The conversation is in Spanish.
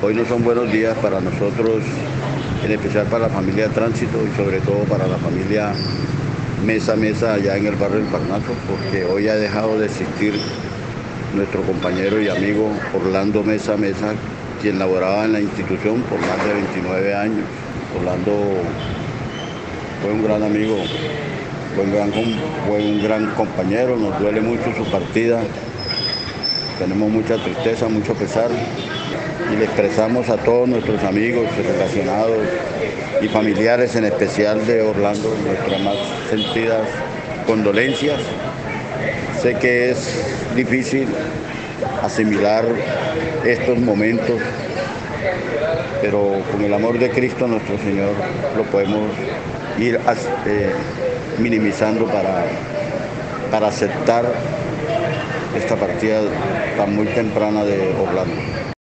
Hoy no son buenos días para nosotros, en especial para la familia Tránsito y sobre todo para la familia Mesa Mesa allá en el barrio del Parnaso, porque hoy ha dejado de existir nuestro compañero y amigo Orlando Mesa Mesa, quien laboraba en la institución por más de 29 años. Orlando fue un gran amigo, un gran, fue un gran compañero, nos duele mucho su partida, tenemos mucha tristeza, mucho pesar y le expresamos a todos nuestros amigos relacionados y familiares, en especial de Orlando, nuestras más sentidas condolencias. Sé que es difícil asimilar estos momentos, pero con el amor de Cristo nuestro Señor lo podemos ir eh, minimizando para, para aceptar esta partida tan muy temprana de Orlando.